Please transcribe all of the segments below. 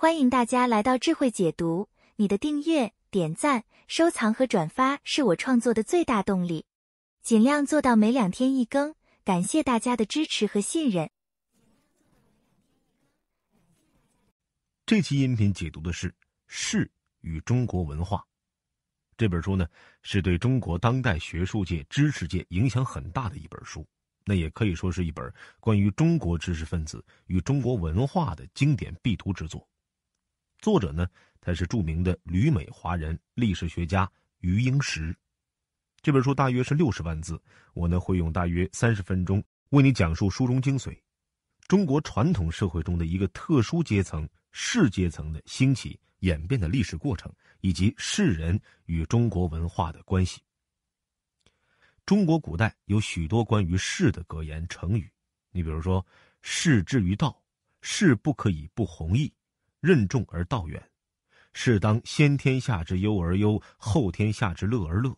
欢迎大家来到智慧解读，你的订阅、点赞、收藏和转发是我创作的最大动力，尽量做到每两天一更。感谢大家的支持和信任。这期音频解读的是《士与中国文化》这本书呢，是对中国当代学术界、知识界影响很大的一本书。那也可以说是一本关于中国知识分子与中国文化的经典必读之作。作者呢，他是著名的旅美华人历史学家余英时。这本书大约是六十万字，我呢会用大约三十分钟为你讲述书中精髓：中国传统社会中的一个特殊阶层——士阶层的兴起演变的历史过程，以及士人与中国文化的关系。中国古代有许多关于士的格言成语，你比如说“士之于道，士不可以不弘毅，任重而道远；士当先天下之忧而忧，后天下之乐而乐。”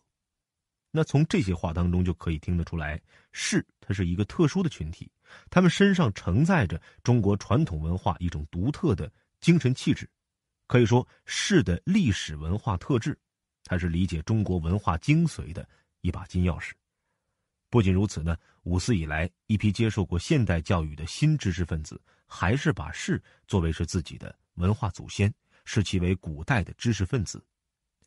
那从这些话当中就可以听得出来，士它是一个特殊的群体，他们身上承载着中国传统文化一种独特的精神气质，可以说士的历史文化特质，它是理解中国文化精髓的一把金钥匙。不仅如此呢，五四以来，一批接受过现代教育的新知识分子，还是把士作为是自己的文化祖先，视其为古代的知识分子，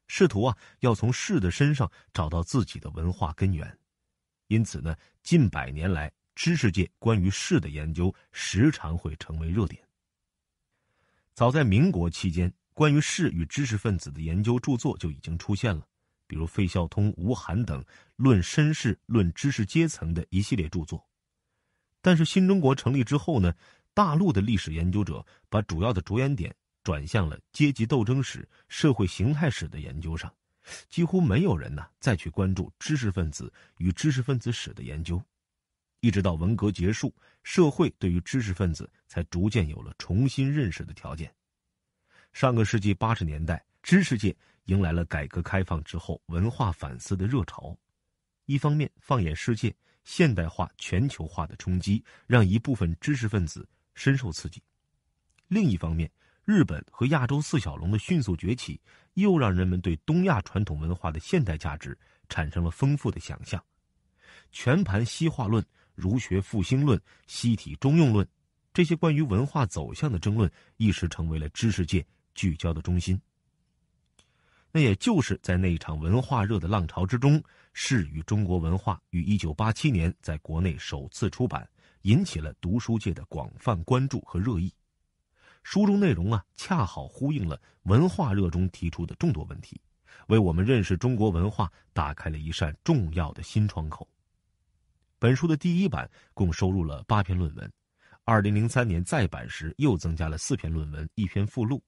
试图啊要从士的身上找到自己的文化根源。因此呢，近百年来，知识界关于士的研究时常会成为热点。早在民国期间，关于士与知识分子的研究著作就已经出现了。比如费孝通、吴晗等论绅士、论知识阶层的一系列著作，但是新中国成立之后呢，大陆的历史研究者把主要的着眼点转向了阶级斗争史、社会形态史的研究上，几乎没有人呢再去关注知识分子与知识分子史的研究，一直到文革结束，社会对于知识分子才逐渐有了重新认识的条件。上个世纪八十年代，知识界。迎来了改革开放之后文化反思的热潮，一方面放眼世界，现代化、全球化的冲击让一部分知识分子深受刺激；另一方面，日本和亚洲四小龙的迅速崛起，又让人们对东亚传统文化的现代价值产生了丰富的想象。全盘西化论、儒学复兴论、西体中用论，这些关于文化走向的争论，一时成为了知识界聚焦的中心。那也就是在那一场文化热的浪潮之中，《士与中国文化》于一九八七年在国内首次出版，引起了读书界的广泛关注和热议。书中内容啊，恰好呼应了文化热中提出的众多问题，为我们认识中国文化打开了一扇重要的新窗口。本书的第一版共收录了八篇论文，二零零三年再版时又增加了四篇论文，一篇附录。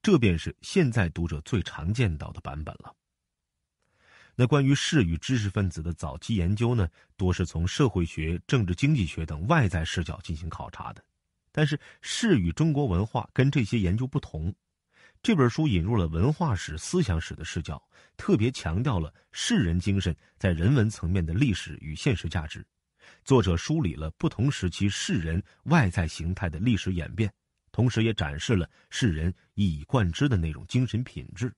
这便是现在读者最常见到的版本了。那关于士与知识分子的早期研究呢，多是从社会学、政治经济学等外在视角进行考察的。但是士与中国文化跟这些研究不同，这本书引入了文化史、思想史的视角，特别强调了士人精神在人文层面的历史与现实价值。作者梳理了不同时期士人外在形态的历史演变。同时也展示了世人一以贯之的那种精神品质，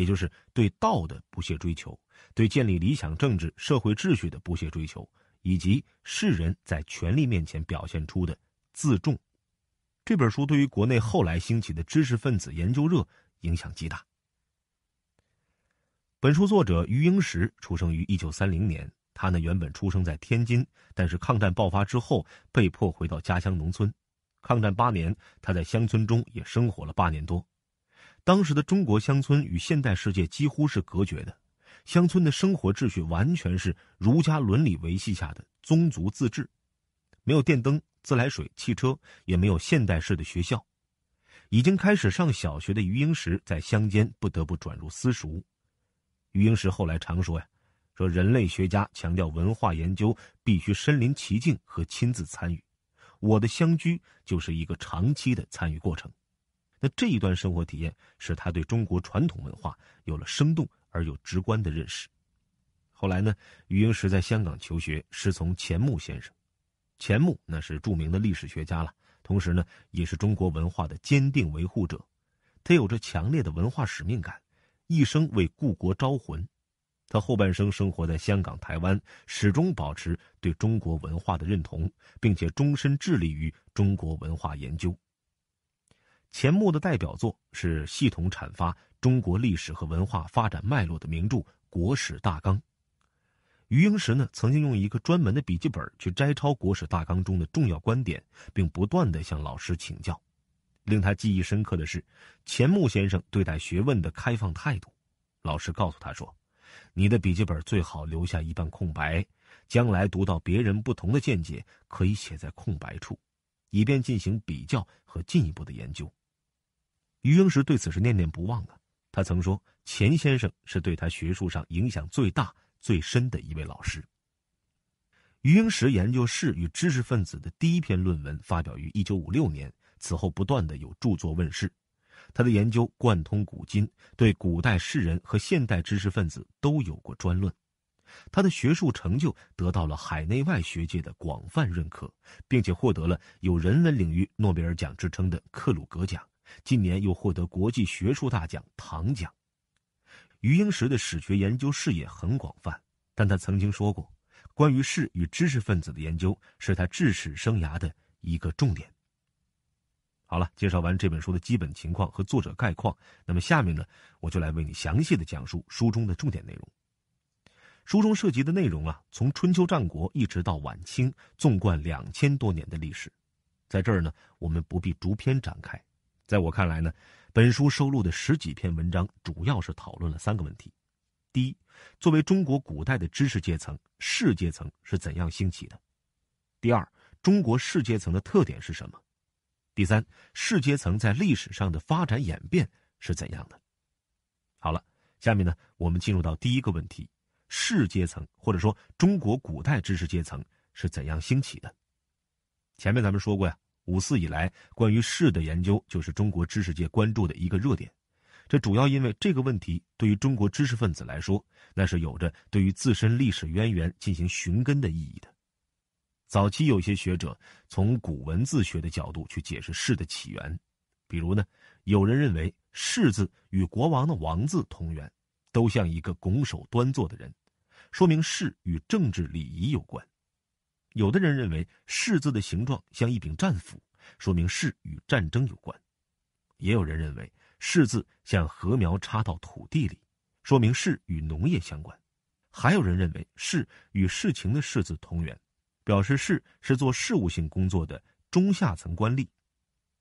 也就是对道的不懈追求，对建立理想政治社会秩序的不懈追求，以及世人在权力面前表现出的自重。这本书对于国内后来兴起的知识分子研究热影响极大。本书作者余英时出生于一九三零年，他呢原本出生在天津，但是抗战爆发之后被迫回到家乡农村。抗战八年，他在乡村中也生活了八年多。当时的中国乡村与现代世界几乎是隔绝的，乡村的生活秩序完全是儒家伦理维系下的宗族自治，没有电灯、自来水、汽车，也没有现代式的学校。已经开始上小学的余英时在乡间不得不转入私塾。余英时后来常说呀：“说人类学家强调文化研究必须身临其境和亲自参与。”我的乡居就是一个长期的参与过程，那这一段生活体验使他对中国传统文化有了生动而又直观的认识。后来呢，余英时在香港求学，师从钱穆先生。钱穆那是著名的历史学家了，同时呢，也是中国文化的坚定维护者。他有着强烈的文化使命感，一生为故国招魂。他后半生生活在香港、台湾，始终保持对中国文化的认同，并且终身致力于中国文化研究。钱穆的代表作是系统阐发中国历史和文化发展脉络的名著《国史大纲》。余英时呢，曾经用一个专门的笔记本去摘抄《国史大纲》中的重要观点，并不断的向老师请教。令他记忆深刻的是，钱穆先生对待学问的开放态度。老师告诉他说：“你的笔记本最好留下一半空白，将来读到别人不同的见解，可以写在空白处，以便进行比较和进一步的研究。”余英时对此是念念不忘啊。他曾说：“钱先生是对他学术上影响最大、最深的一位老师。”余英时研究士与知识分子的第一篇论文发表于1956年，此后不断的有著作问世。他的研究贯通古今，对古代士人和现代知识分子都有过专论。他的学术成就得到了海内外学界的广泛认可，并且获得了有人文领域诺贝尔奖之称的克鲁格奖。近年又获得国际学术大奖唐奖。余英时的史学研究视野很广泛，但他曾经说过，关于士与知识分子的研究是他治史生涯的一个重点。好了，介绍完这本书的基本情况和作者概况，那么下面呢，我就来为你详细的讲述书中的重点内容。书中涉及的内容啊，从春秋战国一直到晚清，纵贯两千多年的历史，在这儿呢，我们不必逐篇展开。在我看来呢，本书收录的十几篇文章，主要是讨论了三个问题：第一，作为中国古代的知识阶层，士阶层是怎样兴起的；第二，中国士阶层的特点是什么；第三，士阶层在历史上的发展演变是怎样的。好了，下面呢，我们进入到第一个问题：士阶层或者说中国古代知识阶层是怎样兴起的？前面咱们说过呀。五四以来，关于士的研究就是中国知识界关注的一个热点。这主要因为这个问题对于中国知识分子来说，那是有着对于自身历史渊源进行寻根的意义的。早期有些学者从古文字学的角度去解释士的起源，比如呢，有人认为士字与国王的王字同源，都像一个拱手端坐的人，说明士与政治礼仪有关。有的人认为“士”字的形状像一柄战斧，说明士与战争有关；也有人认为“士”字像禾苗插到土地里，说明士与农业相关；还有人认为“士”与事情的“士”字同源，表示士是做事务性工作的中下层官吏。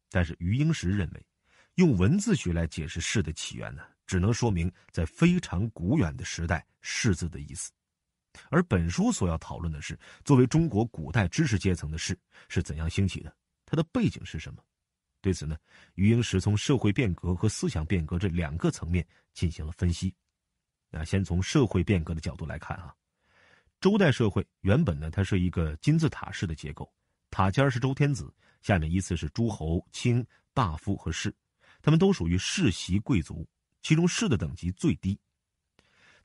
但是余英时认为，用文字学来解释“士”的起源呢，只能说明在非常古远的时代“士”字的意思。而本书所要讨论的是，作为中国古代知识阶层的士是怎样兴起的，它的背景是什么？对此呢，余英时从社会变革和思想变革这两个层面进行了分析。那先从社会变革的角度来看啊，周代社会原本呢，它是一个金字塔式的结构，塔尖是周天子，下面依次是诸侯、卿、大夫和士，他们都属于世袭贵族，其中士的等级最低。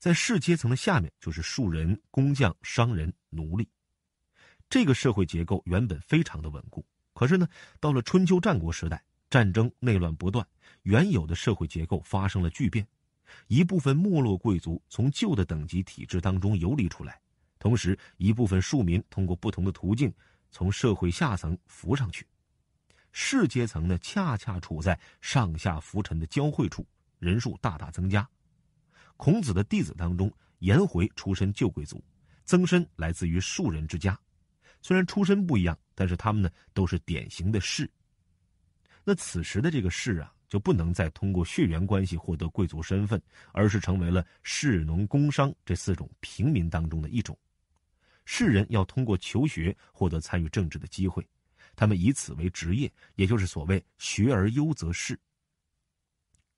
在士阶层的下面就是庶人、工匠、商人、奴隶，这个社会结构原本非常的稳固。可是呢，到了春秋战国时代，战争内乱不断，原有的社会结构发生了巨变，一部分没落贵族从旧的等级体制当中游离出来，同时一部分庶民通过不同的途径从社会下层浮上去，士阶层呢恰恰处在上下浮沉的交汇处，人数大大增加。孔子的弟子当中，颜回出身旧贵族，曾参来自于庶人之家。虽然出身不一样，但是他们呢都是典型的士。那此时的这个士啊，就不能再通过血缘关系获得贵族身份，而是成为了士、农、工商这四种平民当中的一种。士人要通过求学获得参与政治的机会，他们以此为职业，也就是所谓“学而优则仕”。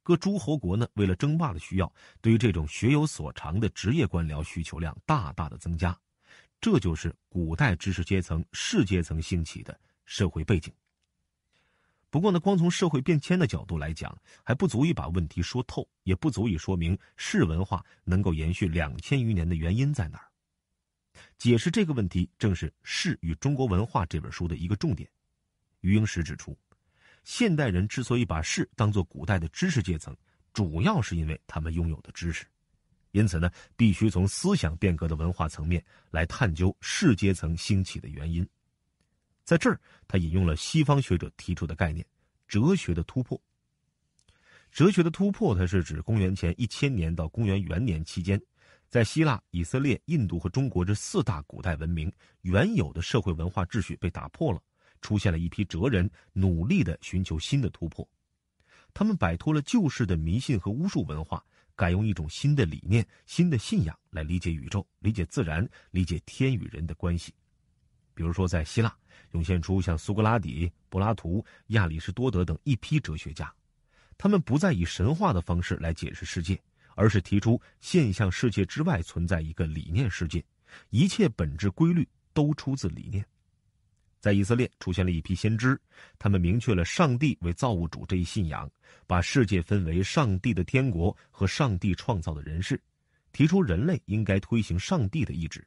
各诸侯国呢，为了争霸的需要，对于这种学有所长的职业官僚需求量大大的增加，这就是古代知识阶层士阶层兴起的社会背景。不过呢，光从社会变迁的角度来讲，还不足以把问题说透，也不足以说明士文化能够延续两千余年的原因在哪儿。解释这个问题，正是《士与中国文化》这本书的一个重点。余英时指出，现代人之所以把士当作古代的知识阶层，主要是因为他们拥有的知识。因此呢，必须从思想变革的文化层面来探究士阶层兴起的原因。在这儿，他引用了西方学者提出的概念——哲学的突破。哲学的突破，它是指公元前一千年到公元元年期间，在希腊、以色列、印度和中国这四大古代文明原有的社会文化秩序被打破了，出现了一批哲人，努力的寻求新的突破。他们摆脱了旧式的迷信和巫术文化。改用一种新的理念、新的信仰来理解宇宙、理解自然、理解天与人的关系。比如说，在希腊涌现出像苏格拉底、柏拉图、亚里士多德等一批哲学家，他们不再以神话的方式来解释世界，而是提出现象世界之外存在一个理念世界，一切本质规律都出自理念。在以色列出现了一批先知，他们明确了上帝为造物主这一信仰，把世界分为上帝的天国和上帝创造的人世，提出人类应该推行上帝的意志。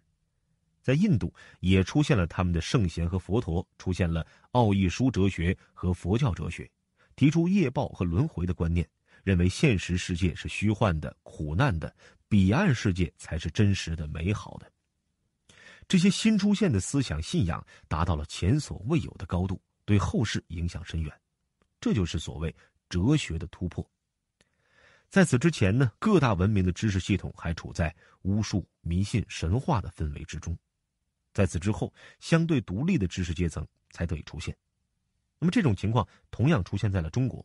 在印度也出现了他们的圣贤和佛陀，出现了奥义书哲学和佛教哲学，提出业报和轮回的观念，认为现实世界是虚幻的、苦难的，彼岸世界才是真实的、美好的。这些新出现的思想信仰达到了前所未有的高度，对后世影响深远，这就是所谓哲学的突破。在此之前呢，各大文明的知识系统还处在巫术、迷信、神话的氛围之中。在此之后，相对独立的知识阶层才得以出现。那么，这种情况同样出现在了中国。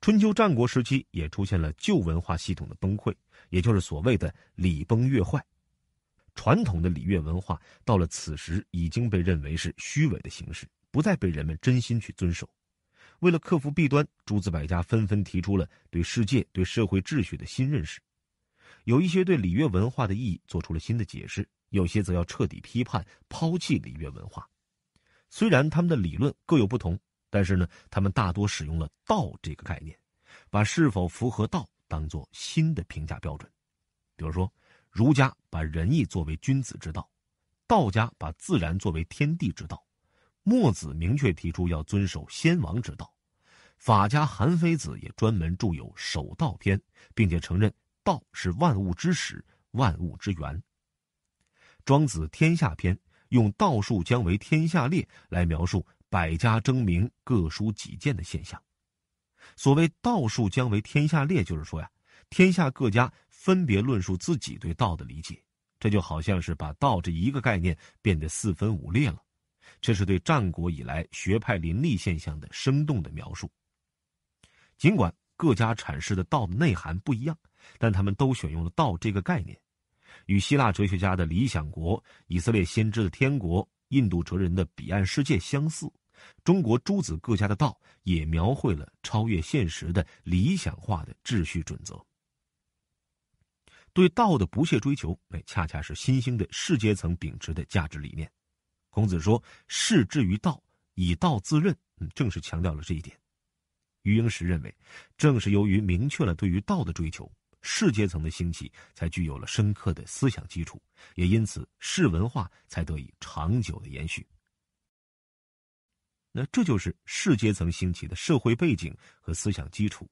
春秋战国时期也出现了旧文化系统的崩溃，也就是所谓的礼崩乐坏。传统的礼乐文化到了此时已经被认为是虚伪的形式，不再被人们真心去遵守。为了克服弊端，诸子百家纷纷提出了对世界、对社会秩序的新认识。有一些对礼乐文化的意义做出了新的解释，有些则要彻底批判、抛弃礼乐文化。虽然他们的理论各有不同，但是呢，他们大多使用了“道”这个概念，把是否符合道当做新的评价标准。比如说。儒家把仁义作为君子之道，道家把自然作为天地之道，墨子明确提出要遵守先王之道，法家韩非子也专门著有《守道篇》，并且承认道是万物之始、万物之源。庄子《天下篇》用“道术将为天下裂”来描述百家争鸣、各抒己见的现象。所谓“道术将为天下裂”，就是说呀，天下各家。分别论述自己对道的理解，这就好像是把道这一个概念变得四分五裂了。这是对战国以来学派林立现象的生动的描述。尽管各家阐释的道的内涵不一样，但他们都选用了“道”这个概念，与希腊哲学家的理想国、以色列先知的天国、印度哲人的彼岸世界相似。中国诸子各家的道也描绘了超越现实的理想化的秩序准则。对道的不懈追求，哎，恰恰是新兴的士阶层秉持的价值理念。孔子说：“士之于道，以道自任。”嗯，正是强调了这一点。余英时认为，正是由于明确了对于道的追求，士阶层的兴起才具有了深刻的思想基础，也因此士文化才得以长久的延续。那这就是士阶层兴起的社会背景和思想基础。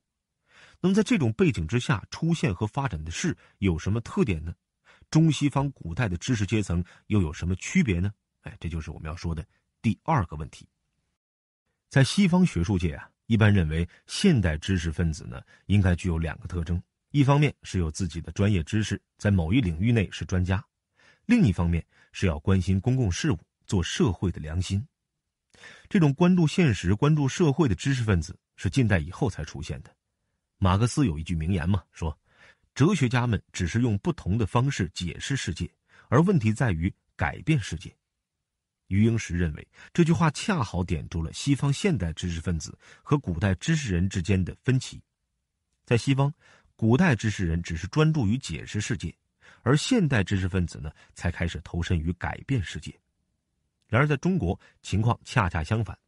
那么，在这种背景之下出现和发展的事有什么特点呢？中西方古代的知识阶层又有什么区别呢？哎，这就是我们要说的第二个问题。在西方学术界啊，一般认为现代知识分子呢应该具有两个特征：一方面是有自己的专业知识，在某一领域内是专家；另一方面是要关心公共事务，做社会的良心。这种关注现实、关注社会的知识分子是近代以后才出现的。马克思有一句名言嘛，说：“哲学家们只是用不同的方式解释世界，而问题在于改变世界。”余英时认为这句话恰好点出了西方现代知识分子和古代知识人之间的分歧。在西方，古代知识人只是专注于解释世界，而现代知识分子呢，才开始投身于改变世界。然而，在中国情况恰恰相反，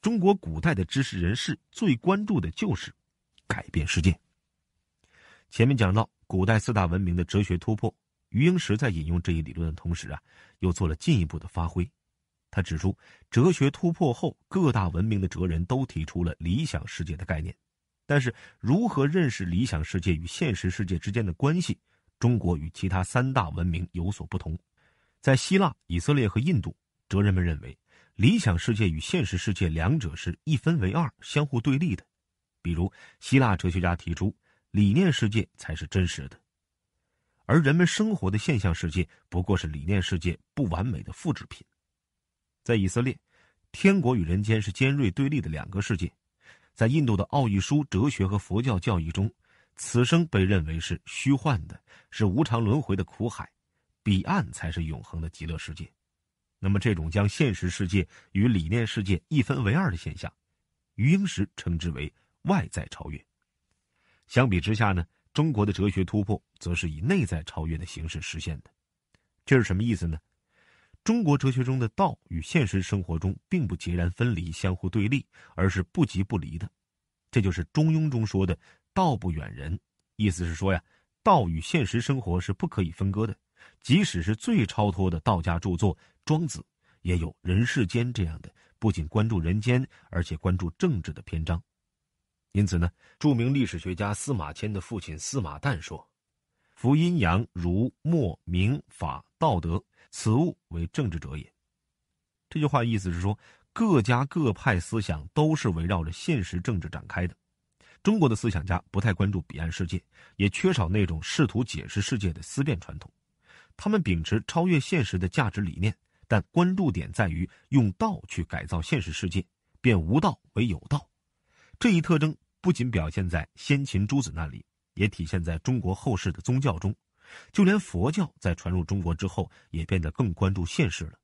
中国古代的知识人士最关注的就是。改变世界。前面讲到古代四大文明的哲学突破，余英时在引用这一理论的同时啊，又做了进一步的发挥。他指出，哲学突破后，各大文明的哲人都提出了理想世界的概念，但是如何认识理想世界与现实世界之间的关系，中国与其他三大文明有所不同。在希腊、以色列和印度，哲人们认为，理想世界与现实世界两者是一分为二、相互对立的。比如，希腊哲学家提出，理念世界才是真实的，而人们生活的现象世界不过是理念世界不完美的复制品。在以色列，天国与人间是尖锐对立的两个世界；在印度的奥义书哲学和佛教教义中，此生被认为是虚幻的，是无常轮回的苦海，彼岸才是永恒的极乐世界。那么，这种将现实世界与理念世界一分为二的现象，余英时称之为外在超越。相比之下呢，中国的哲学突破则是以内在超越的形式实现的。这是什么意思呢？中国哲学中的道与现实生活中并不截然分离、相互对立，而是不即不离的。这就是《中庸》中说的“道不远人”，意思是说呀，道与现实生活是不可以分割的。即使是最超脱的道家著作《庄子》，也有人世间这样的不仅关注人间，而且关注政治的篇章。因此呢，著名历史学家司马迁的父亲司马旦说：“夫阴阳、儒、墨、明、法、道德。”此物为政治者也。这句话意思是说，各家各派思想都是围绕着现实政治展开的。中国的思想家不太关注彼岸世界，也缺少那种试图解释世界的思辨传统。他们秉持超越现实的价值理念，但关注点在于用道去改造现实世界，变无道为有道。这一特征不仅表现在先秦诸子那里，也体现在中国后世的宗教中。就连佛教在传入中国之后，也变得更关注现实了。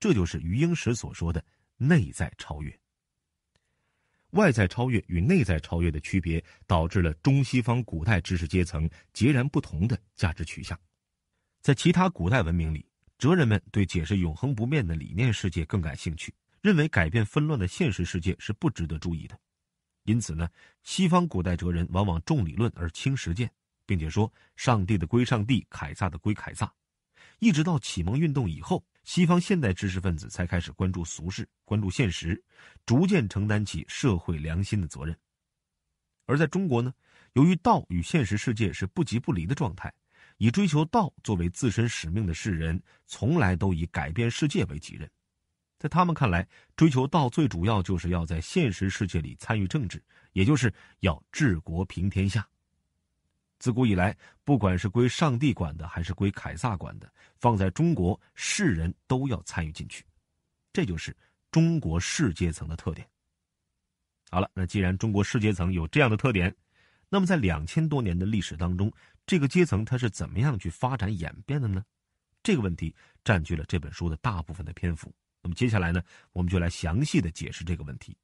这就是余英时所说的内在超越。外在超越与内在超越的区别，导致了中西方古代知识阶层截然不同的价值取向。在其他古代文明里，哲人们对解释永恒不变的理念世界更感兴趣，认为改变纷乱的现实世界是不值得注意的。因此呢，西方古代哲人往往重理论而轻实践。并且说，上帝的归上帝，凯撒的归凯撒。一直到启蒙运动以后，西方现代知识分子才开始关注俗世，关注现实，逐渐承担起社会良心的责任。而在中国呢，由于道与现实世界是不即不离的状态，以追求道作为自身使命的世人，从来都以改变世界为己任。在他们看来，追求道最主要就是要在现实世界里参与政治，也就是要治国平天下。自古以来，不管是归上帝管的，还是归凯撒管的，放在中国，世人都要参与进去，这就是中国士阶层的特点。好了，那既然中国士阶层有这样的特点，那么在两千多年的历史当中，这个阶层它是怎么样去发展演变的呢？这个问题占据了这本书的大部分的篇幅。那么接下来呢，我们就来详细的解释这个问题。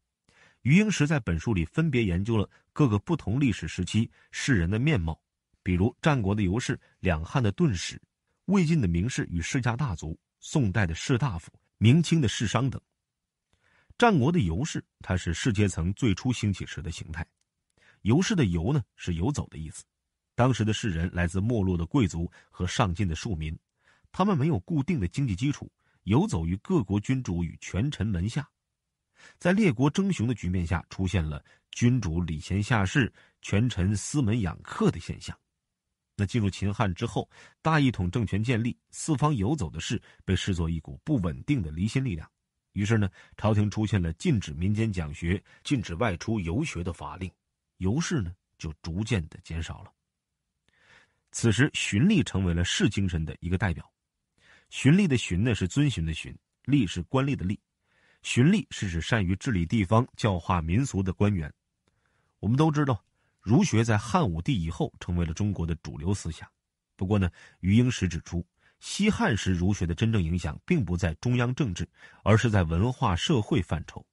余英时在本书里分别研究了各个不同历史时期士人的面貌。比如战国的游士、两汉的顿使、魏晋的名士与世家大族、宋代的士大夫、明清的士商等。战国的游士，他是士阶层最初兴起时的形态。游士的游呢，是游走的意思。当时的士人来自没落的贵族和上进的庶民，他们没有固定的经济基础，游走于各国君主与权臣门下，在列国争雄的局面下，出现了君主礼贤下士、权臣私门养客的现象。那进入秦汉之后，大一统政权建立，四方游走的事被视作一股不稳定的离心力量。于是呢，朝廷出现了禁止民间讲学、禁止外出游学的法令，游士呢就逐渐的减少了。此时，循吏成为了士精神的一个代表。循吏的循呢是遵循的循，吏是官吏的吏。循吏是指善于治理地方、教化民俗的官员。我们都知道。儒学在汉武帝以后成为了中国的主流思想，不过呢，余英时指出，西汉时儒学的真正影响并不在中央政治，而是在文化社会范畴。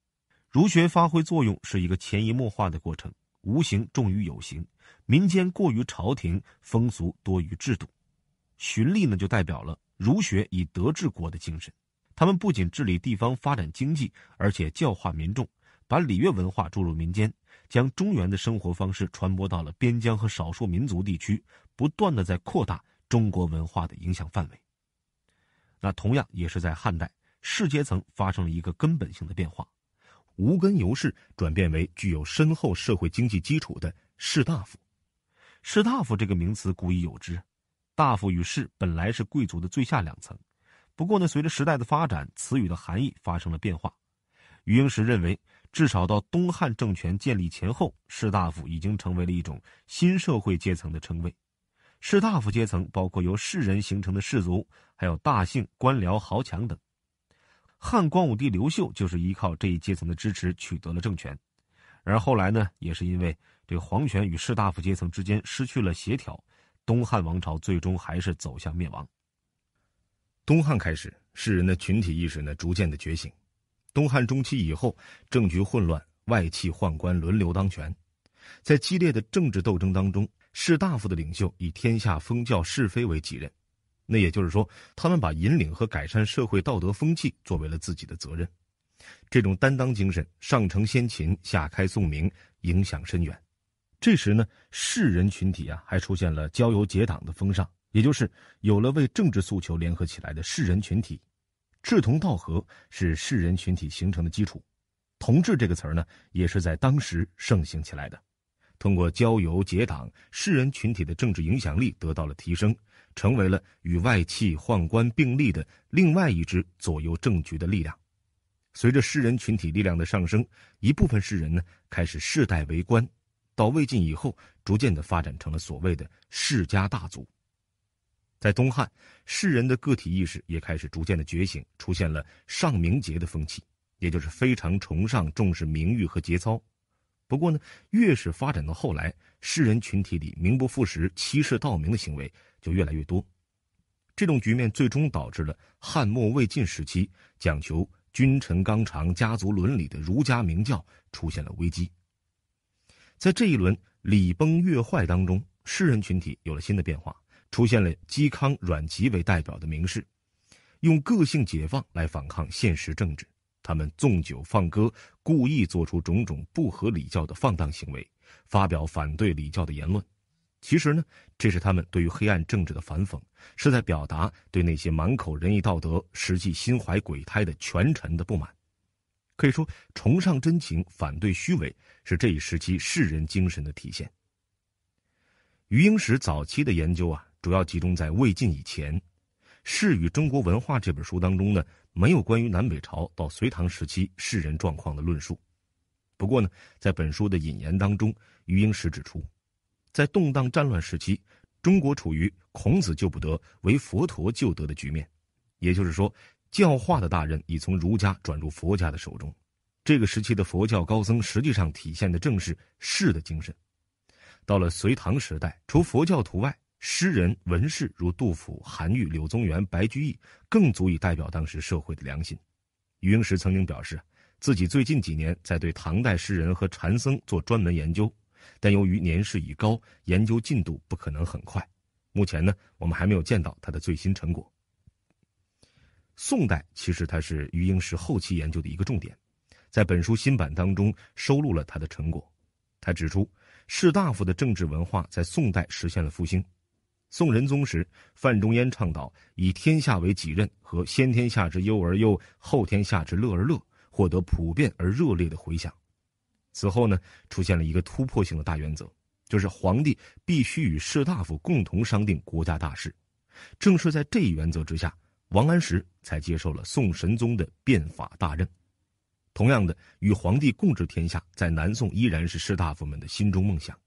儒学发挥作用是一个潜移默化的过程，无形重于有形，民间过于朝廷，风俗多于制度。循吏呢，就代表了儒学以德治国的精神，他们不仅治理地方、发展经济，而且教化民众，把礼乐文化注入民间。将中原的生活方式传播到了边疆和少数民族地区，不断的在扩大中国文化的影响范围。那同样也是在汉代，士阶层发生了一个根本性的变化，无根由氏转变为具有深厚社会经济基础的士大夫。士大夫这个名词古已有之，大夫与士本来是贵族的最下两层，不过呢，随着时代的发展，词语的含义发生了变化。余英时认为，至少到东汉政权建立前后，士大夫已经成为了一种新社会阶层的称谓。士大夫阶层包括由士人形成的士族，还有大姓、官僚、豪强等。汉光武帝刘秀就是依靠这一阶层的支持取得了政权，而后来呢，也是因为。这个皇权与士大夫阶层之间失去了协调，东汉王朝最终还是走向灭亡。东汉开始，士人的群体意识呢逐渐的觉醒。东汉中期以后，政局混乱，外戚宦官轮流当权，在激烈的政治斗争当中，士大夫的领袖以天下封教是非为己任，那也就是说，他们把引领和改善社会道德风气作为了自己的责任。这种担当精神上承先秦，下开宋明，影响深远。这时呢，士人群体啊，还出现了交游结党的风尚，也就是有了为政治诉求联合起来的士人群体。志同道合是士人群体形成的基础。同志这个词儿呢，也是在当时盛行起来的。通过交游结党，士人群体的政治影响力得到了提升，成为了与外戚宦官并立的另外一支左右政局的力量。随着士人群体力量的上升，一部分士人呢，开始世代为官。到魏晋以后，逐渐的发展成了所谓的世家大族。在东汉，士人的个体意识也开始逐渐的觉醒，出现了上名节的风气，也就是非常崇尚、重视名誉和节操。不过呢，越是发展到后来，士人群体里名不副实、欺世盗名的行为就越来越多。这种局面最终导致了汉末魏晋时期讲求君臣纲常、家族伦理的儒家明教出现了危机。在这一轮礼崩乐坏当中，士人群体有了新的变化，出现了嵇康、阮籍为代表的名士，用个性解放来反抗现实政治。他们纵酒放歌，故意做出种种不合礼教的放荡行为，发表反对礼教的言论。其实呢，这是他们对于黑暗政治的反讽，是在表达对那些满口仁义道德、实际心怀鬼胎的权臣的不满。可以说，崇尚真情，反对虚伪，是这一时期士人精神的体现。余英时早期的研究啊，主要集中在魏晋以前，《士与中国文化》这本书当中呢，没有关于南北朝到隋唐时期士人状况的论述。不过呢，在本书的引言当中，余英时指出，在动荡战乱时期，中国处于孔子救不得，唯佛陀救得的局面，也就是说。教化的大任已从儒家转入佛家的手中，这个时期的佛教高僧实际上体现的正是士的精神。到了隋唐时代，除佛教徒外，诗人文士如杜甫、韩愈、柳宗元、白居易，更足以代表当时社会的良心。余英时曾经表示，自己最近几年在对唐代诗人和禅僧做专门研究，但由于年事已高，研究进度不可能很快。目前呢，我们还没有见到他的最新成果。宋代其实它是余英时后期研究的一个重点，在本书新版当中收录了他的成果。他指出，士大夫的政治文化在宋代实现了复兴。宋仁宗时，范仲淹倡导以天下为己任和先天下之忧而忧，后天下之乐而乐，获得普遍而热烈的回响。此后呢，出现了一个突破性的大原则，就是皇帝必须与士大夫共同商定国家大事。正是在这一原则之下。王安石才接受了宋神宗的变法大任。同样的，与皇帝共治天下，在南宋依然是士大夫们的心中梦想。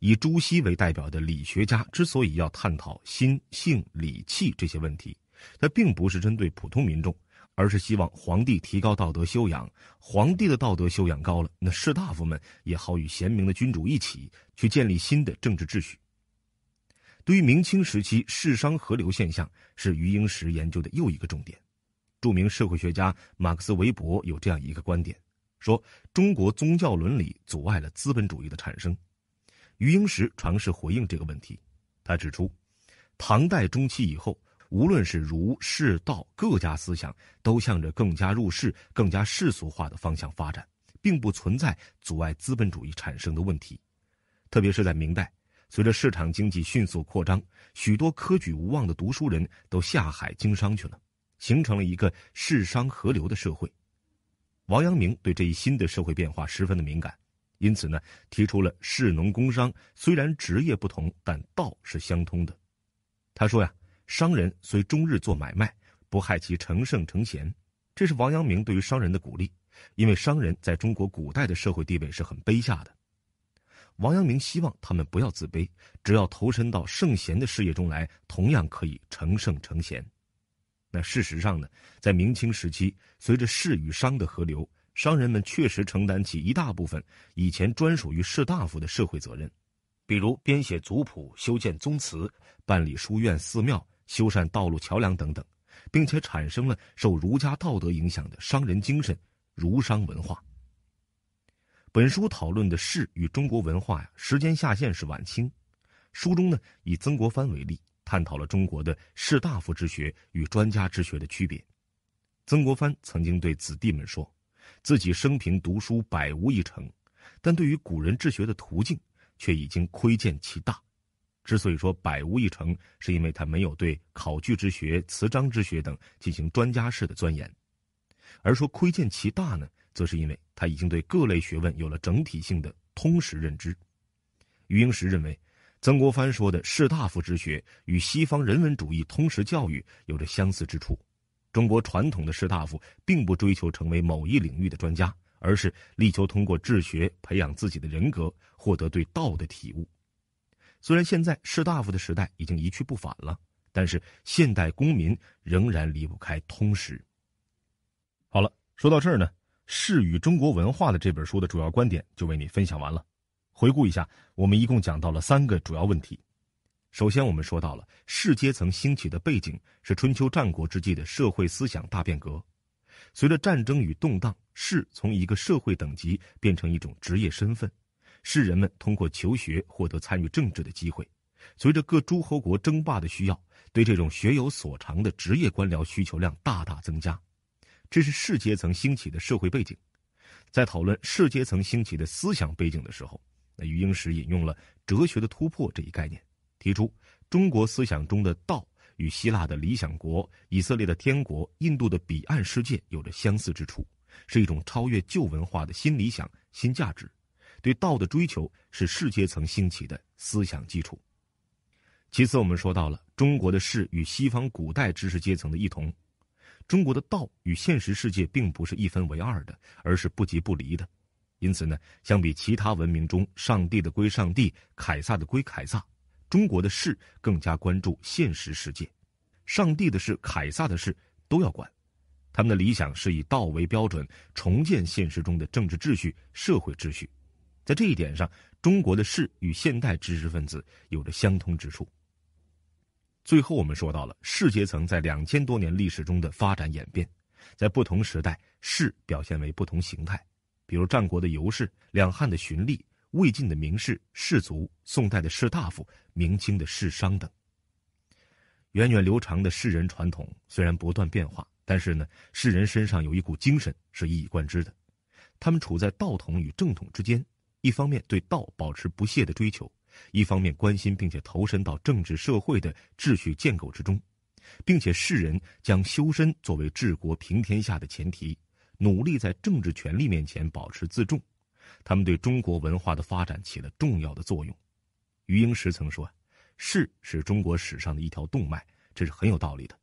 以朱熹为代表的理学家之所以要探讨心性理气这些问题，他并不是针对普通民众，而是希望皇帝提高道德修养。皇帝的道德修养高了，那士大夫们也好与贤明的君主一起去建立新的政治秩序。对于明清时期士商合流现象，是余英时研究的又一个重点。著名社会学家马克思韦伯有这样一个观点，说中国宗教伦理阻碍了资本主义的产生。余英时尝试回应这个问题，他指出，唐代中期以后，无论是儒、释、道各家思想，都向着更加入世、更加世俗化的方向发展，并不存在阻碍资本主义产生的问题，特别是在明代。随着市场经济迅速扩张，许多科举无望的读书人都下海经商去了，形成了一个士商合流的社会。王阳明对这一新的社会变化十分的敏感，因此呢，提出了士农工商虽然职业不同，但道是相通的。他说呀，商人虽终日做买卖，不害其成圣成贤。这是王阳明对于商人的鼓励，因为商人在中国古代的社会地位是很卑下的。王阳明希望他们不要自卑，只要投身到圣贤的事业中来，同样可以成圣成贤。那事实上呢，在明清时期，随着士与商的合流，商人们确实承担起一大部分以前专属于士大夫的社会责任，比如编写族谱、修建宗祠、办理书院、寺庙、修缮道路、桥梁等等。并且产生了受儒家道德影响的商人精神，儒商文化。本书讨论的士与中国文化呀，时间下限是晚清。书中呢，以曾国藩为例，探讨了中国的士大夫之学与专家之学的区别。曾国藩曾经对子弟们说，自己生平读书百无一成，但对于古人治学的途径，却已经窥见其大。之所以说百无一成，是因为他没有对考据之学、词章之学等进行专家式的钻研；而说窥见其大呢，则是因为他已经对各类学问有了整体性的通识认知。余英时认为，曾国藩说的士大夫之学与西方人文主义通识教育有着相似之处。中国传统的士大夫并不追求成为某一领域的专家，而是力求通过治学培养自己的人格，获得对道的体悟。虽然现在士大夫的时代已经一去不返了，但是现代公民仍然离不开通识。好了，说到这儿呢，《士与中国文化》的这本书的主要观点就为你分享完了。回顾一下，我们一共讲到了三个主要问题。首先，我们说到了士阶层兴起的背景是春秋战国之际的社会思想大变革。随着战争与动荡，士从一个社会等级变成一种职业身份。士人们通过求学获得参与政治的机会，随着各诸侯国争霸的需要，对这种学有所长的职业官僚需求量大大增加，这是士阶层兴起的社会背景。在讨论士阶层兴起的思想背景的时候，那余英时引用了哲学的突破这一概念，提出中国思想中的道与希腊的理想国、以色列的天国、印度的彼岸世界有着相似之处，是一种超越旧文化的新理想、新价值。对道的追求是士阶层兴起的思想基础。其次，我们说到了中国的士与西方古代知识阶层的异同。中国的道与现实世界并不是一分为二的，而是不即不离的。因此呢，相比其他文明中上帝的归上帝，凯撒的归凯撒，中国的士更加关注现实世界。上帝的事、凯撒的事都要管。他们的理想是以道为标准，重建现实中的政治秩序、社会秩序。在这一点上，中国的士与现代知识分子有着相通之处。最后，我们说到了士阶层在两千多年历史中的发展演变，在不同时代，士表现为不同形态，比如战国的游士、两汉的荀吏、魏晋的名士、士族、宋代的士大夫、明清的士商等。源远流长的士人传统虽然不断变化，但是呢，士人身上有一股精神是一以贯之的，他们处在道统与正统之间。一方面对道保持不懈的追求，一方面关心并且投身到政治社会的秩序建构之中，并且世人将修身作为治国平天下的前提，努力在政治权力面前保持自重。他们对中国文化的发展起了重要的作用。余英时曾说：“士是中国史上的一条动脉。”这是很有道理的。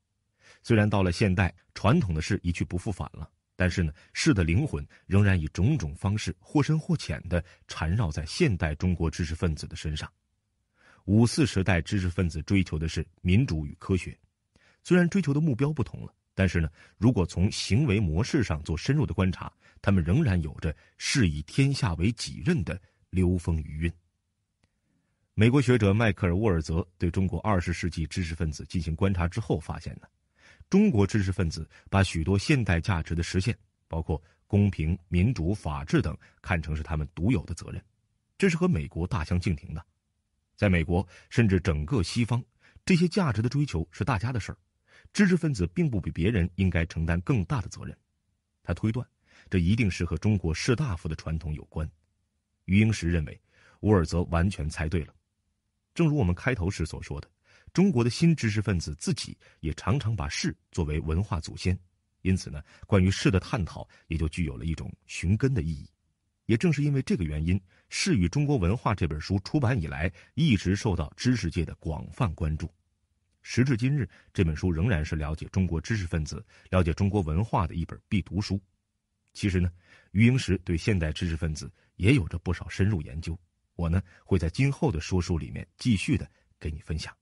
虽然到了现代，传统的事一去不复返了。但是呢，士的灵魂仍然以种种方式或深或浅的缠绕在现代中国知识分子的身上。五四时代知识分子追求的是民主与科学，虽然追求的目标不同了，但是呢，如果从行为模式上做深入的观察，他们仍然有着士以天下为己任的流风余韵。美国学者迈克尔·沃尔泽对中国二十世纪知识分子进行观察之后发现呢。中国知识分子把许多现代价值的实现，包括公平、民主、法治等，看成是他们独有的责任，这是和美国大相径庭的。在美国，甚至整个西方，这些价值的追求是大家的事儿，知识分子并不比别人应该承担更大的责任。他推断，这一定是和中国士大夫的传统有关。余英时认为，沃尔泽完全猜对了。正如我们开头时所说的。中国的新知识分子自己也常常把士作为文化祖先，因此呢，关于士的探讨也就具有了一种寻根的意义。也正是因为这个原因，《士与中国文化》这本书出版以来，一直受到知识界的广泛关注。时至今日，这本书仍然是了解中国知识分子、了解中国文化的一本必读书。其实呢，余英时对现代知识分子也有着不少深入研究。我呢，会在今后的说书里面继续的给你分享。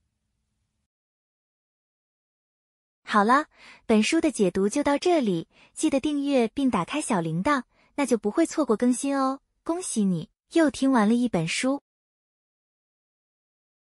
好了，本书的解读就到这里，记得订阅并打开小铃铛。那就不会错过更新哦！恭喜你又听完了一本书。